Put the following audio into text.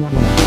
Thank.